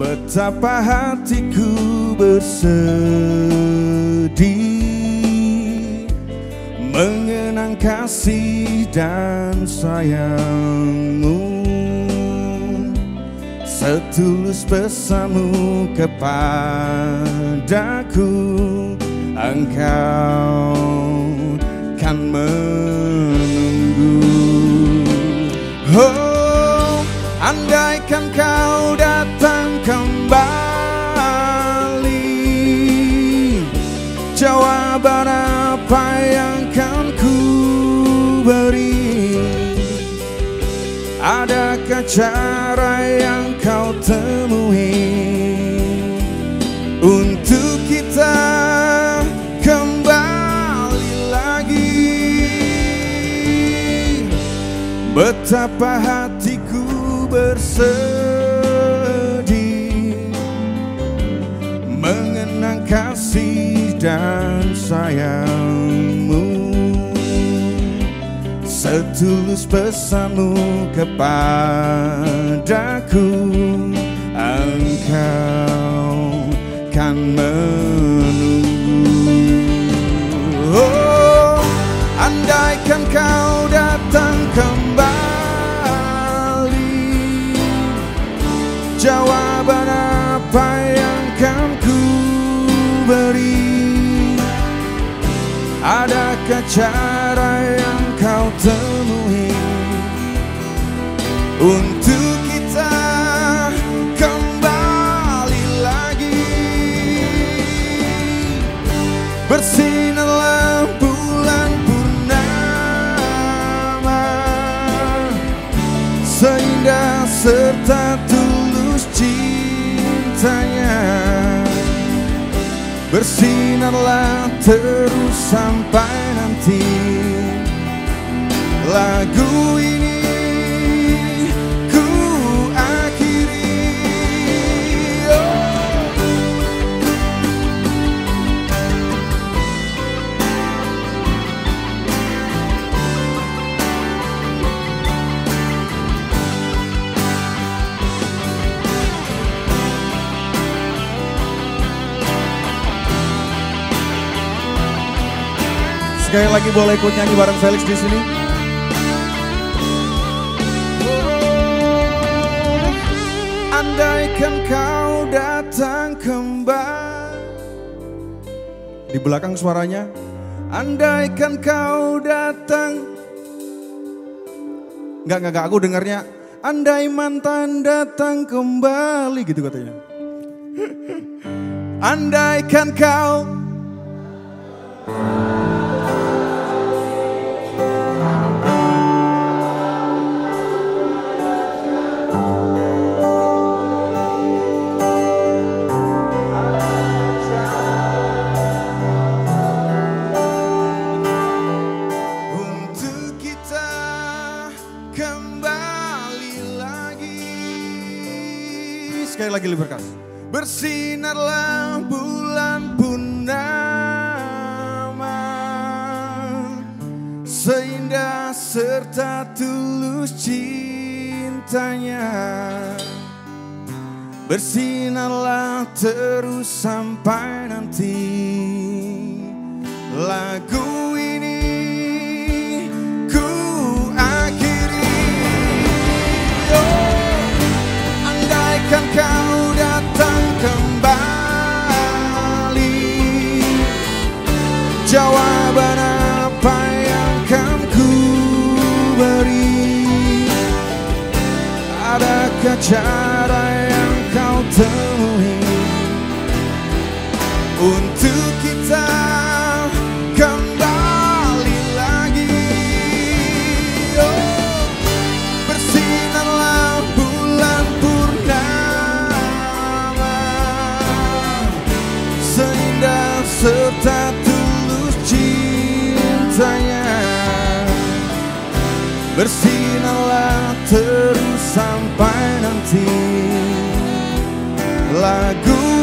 Betapa hatiku bersedih Mengenang kasih dan sayangmu. Setulus pesanmu kepadaku Engkau kan menunggu. Oh, andaikan kau datang kembali Jawaban apa yang kan ku beri? Adakah cara yang kau temui Untuk kita kembali lagi? Betapa hatiku bersedih Mengenang kasih dan sayangmu. Setulus pesanmu kepadaku Engkau kan menunggu Adakah cara yang kau temui. Untuk kita kembali lagi. Bersinarlah bulan purnama. Seindah serta tulus cintanya Bersinarlah terus sampai nanti. Lagu ini Sekali lagi boleh ikut nyanyi bareng Felix di sini. Andaikan kau datang kembali. Di belakang suaranya. Andaikan kau datang. Enggak, enggak, enggak, aku dengarnya. Andai mantan datang kembali gitu katanya. Andaikan kau Sekali lagi lebih Bersinarlah bulan purnama Seindah serta tulus cintanya. Bersinarlah terus sampai nanti Lagu cara yang kau temui. Untuk kita kembali lagi. Oh, Bersinarlah bulan purnama. Seindah serta tulus cintanya. Bersinarlah terus sampai nanti. Lagu